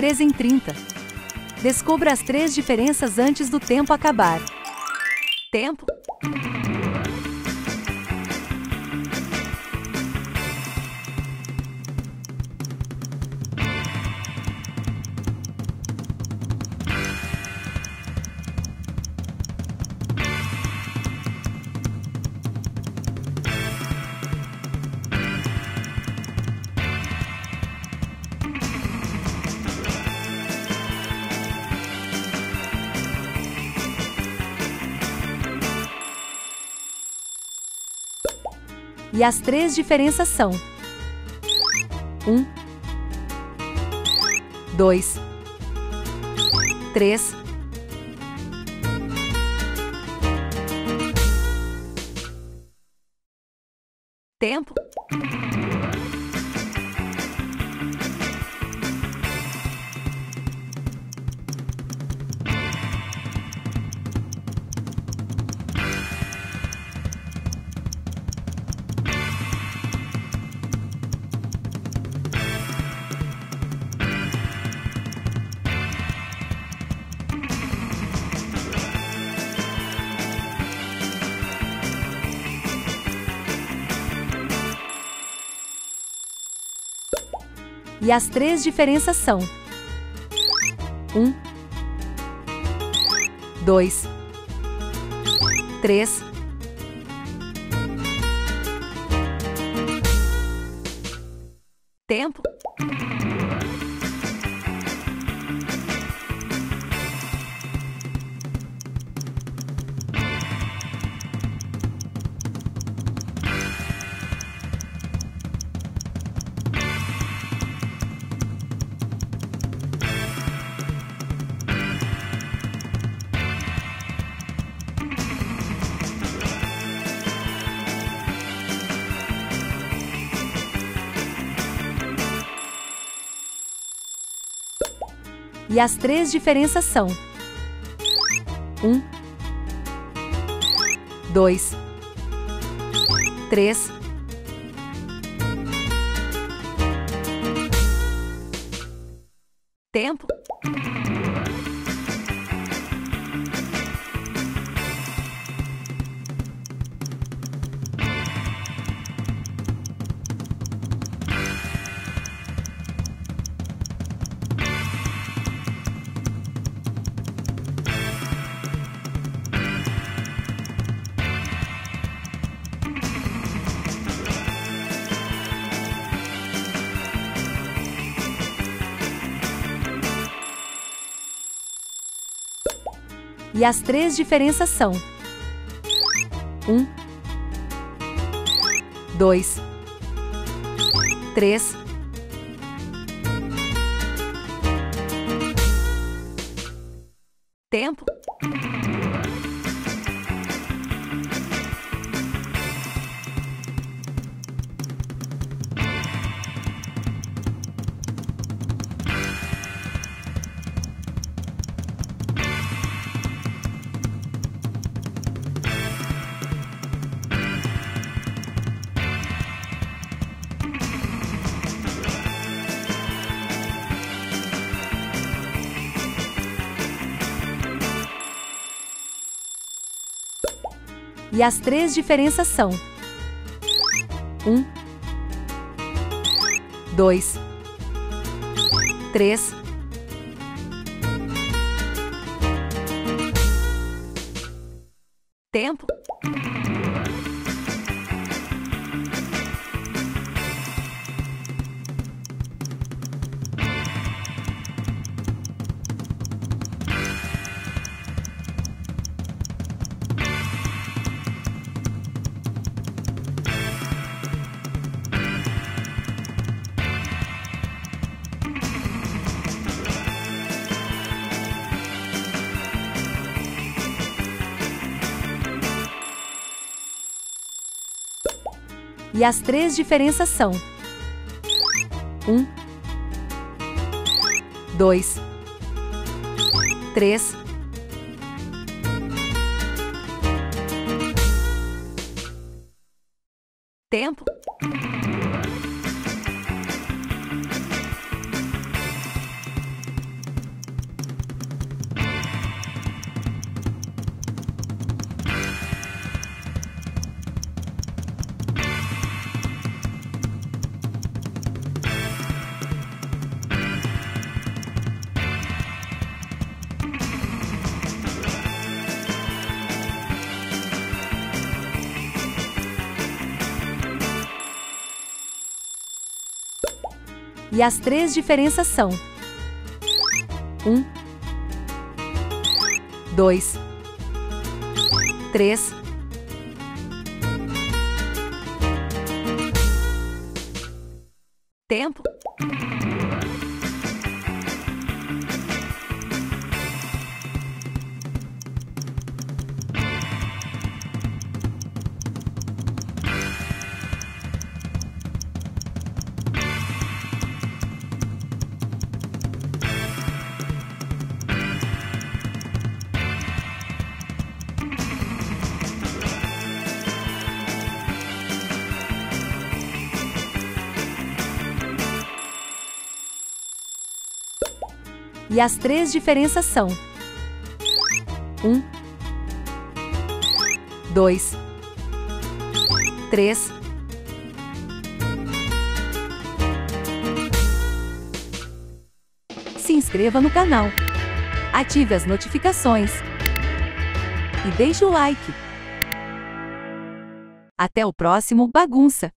3 em 30. Descubra as três diferenças antes do tempo acabar. Tempo. E as três diferenças são: 1, 2, 3. Tempo. E as três diferenças são: 1, 2, 3. Tempo. E as três diferenças são: 1, 2, 3. Tempo. E as três diferenças são: 1, 2, 3. Tempo. E as três diferenças são: 1, 2, 3. Tempo. E as três diferenças são: 1, 2, 3. Tempo. E as três diferenças são: 1, 2, 3. Tempo. E as três diferenças são: 1, 2, 3. Se inscreva no canal, ative as notificações e deixe o like. Até o próximo Bagunça!